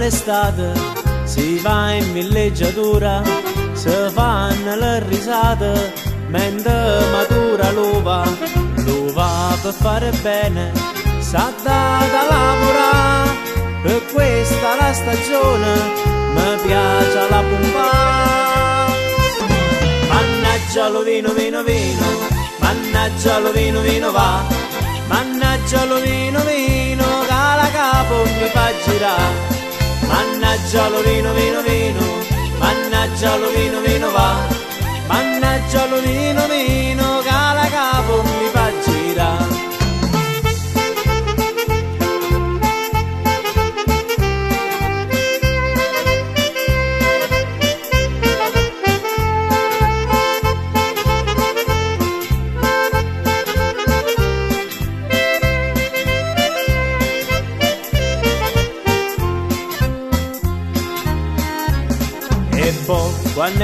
l'estate si va in villeggiatura, si fanno le risate, mentre matura l'uva, l'uva per fare bene, sa da lavorare, per questa la stagione, mi piace la pompa. Mannaggia lo vino, vino, vino, mannaggia lo vino, vino va, mannaggia lo vino, vino, capo fa girare. Mannaggia lo vino, vino, mannaggia lo vino, va, mannaggia lo vino, vino,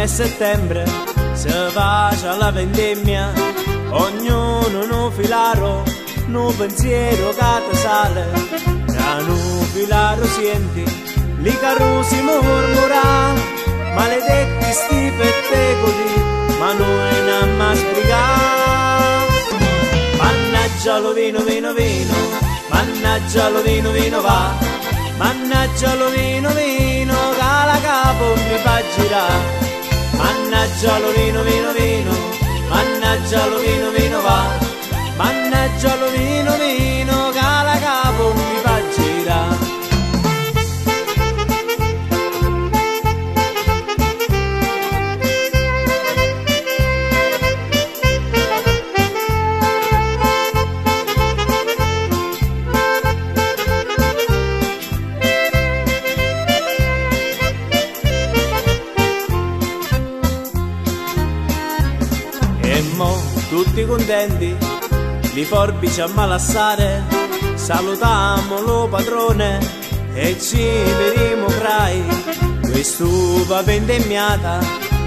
è settembre, si faccia la vendemmia, ognuno un filaro, un pensiero che ti sale, da un filaro senti, li carusi mormora, maledetti sti pettegoli, ma noi non ma sbrigare. Mannaggia lo vino, vino, vino, mannaggia lo vino, vino va, mannaggia lo vino, vino, che la capo mi fa girare. Mannaggia lo vino, vino, vino, mannaggia lo vino, vino va, mannaggia lo vino, vino, contenti, li forbici a malassare, salutiamo lo padrone e ci vedremo crai. Quest'uva vendemmiata,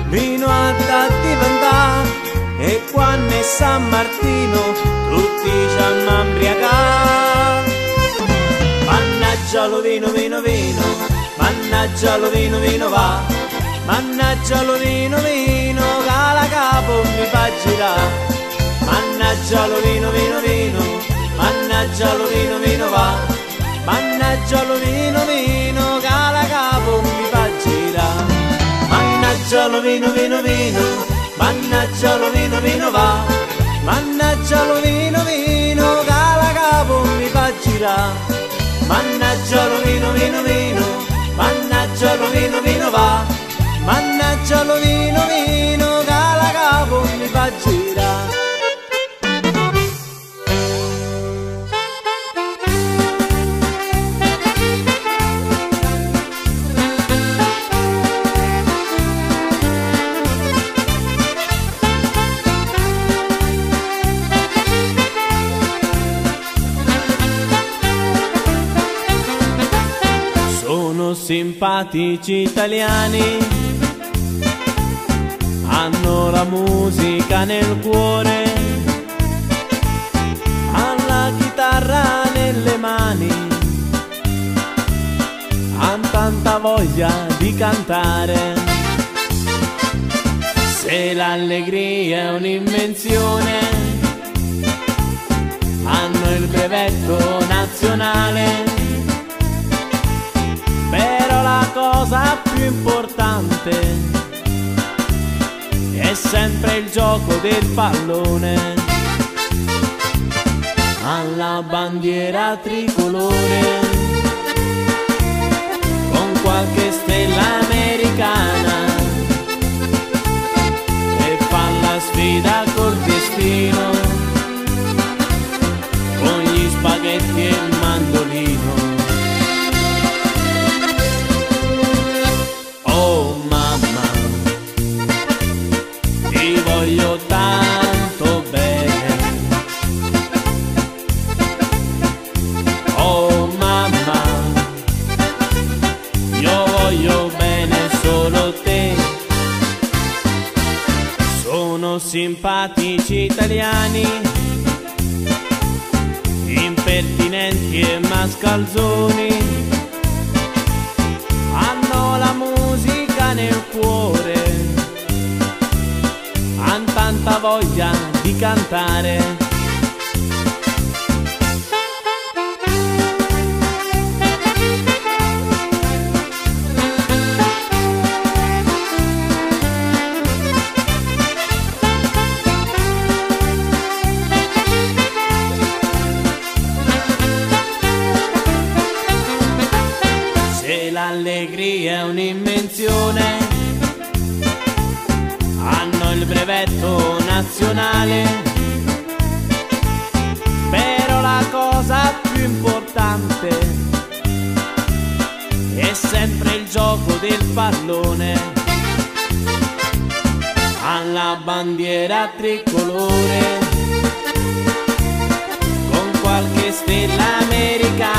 vino a da diventare, e quando è San Martino, tutti ci hanno imbriacare. Mannaggia lo vino, vino, vino, mannaggia lo vino, vino va, mannaggia lo vino, vino, che la capo mi fa girare. Mannaggia lo vino, vino, vino, mannaggia lo vino, vino va, mannaggia lo vino, vino, che la capo mi fa girare. Mannaggia lo vino, vino, vino, mannaggia lo vino, vino va, mannaggia lo vino, vino, che la capo mi fa girare. Simpatici italiani, hanno la musica nel cuore, hanno la chitarra nelle mani, hanno tanta voglia di cantare. Se l'allegria è un'invenzione, hanno il brevetto nazionale. La cosa più importante. È sempre il gioco del pallone. Alla bandiera tricolore, con qualche stella americana, e fa la sfida col destino, con gli spaghetti e voglio bene solo te. Sono simpatici italiani, impertinenti e mascalzoni, hanno la musica nel cuore, hanno tanta voglia di cantare. L'allegria è un'invenzione. Hanno il brevetto nazionale, però la cosa più importante è sempre il gioco del pallone. Alla bandiera tricolore. Con qualche stella americana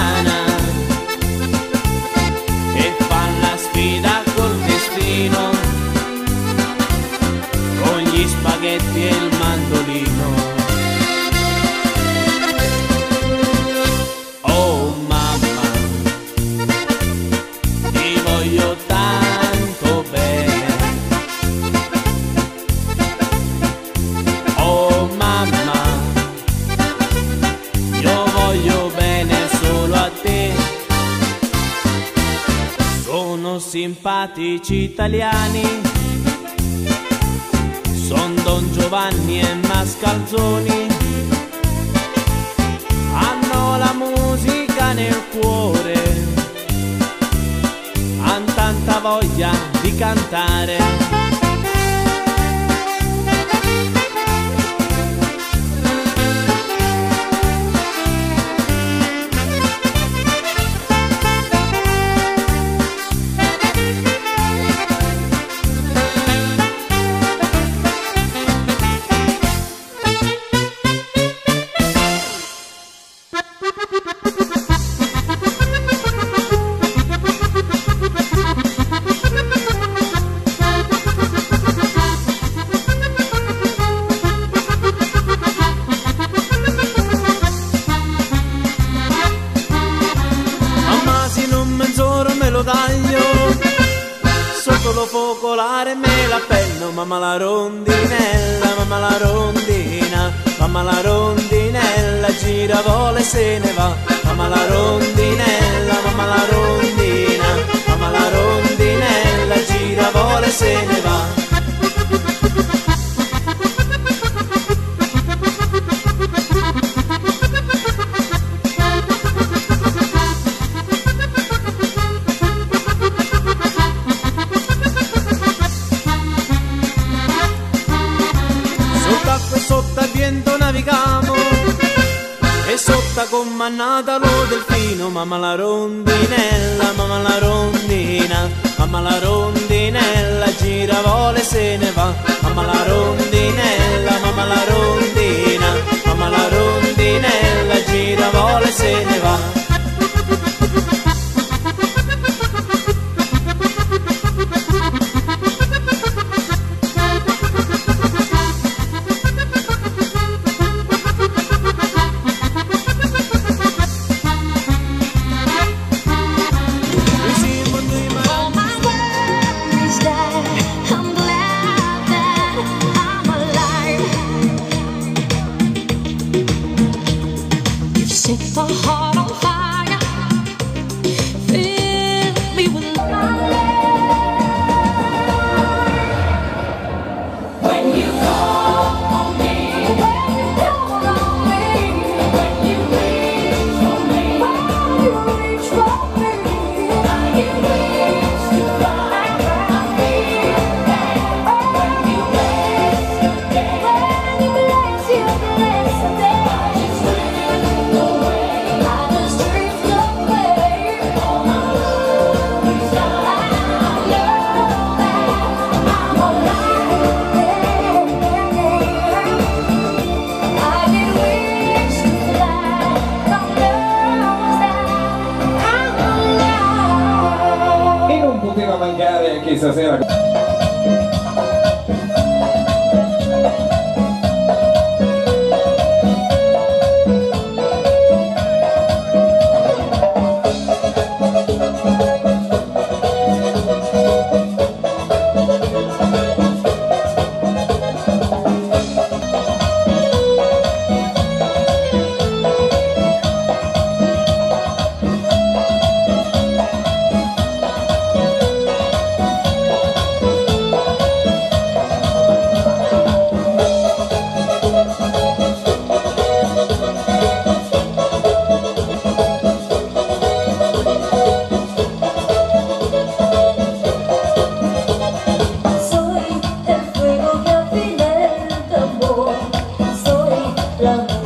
simpatici italiani. Son Don Giovanni e Mascalzoni. Hanno la musica nel cuore, han tanta voglia di cantare. Focolare me la penno Mamma la rondinella, mamma la rondina Mamma la rondinella gira vola e se ne va. Mamma la rondinella, mamma la rondina Mamma la rondinella gira vola e se ne va sotto al vento navigamo. E sotto comandata lo delfino Mamma la rondinella, mamma la rondina Mamma la rondinella gira vola e se ne va. Mamma la rondinella, mamma la rondina Mamma la rondinella gira vola 先生。love.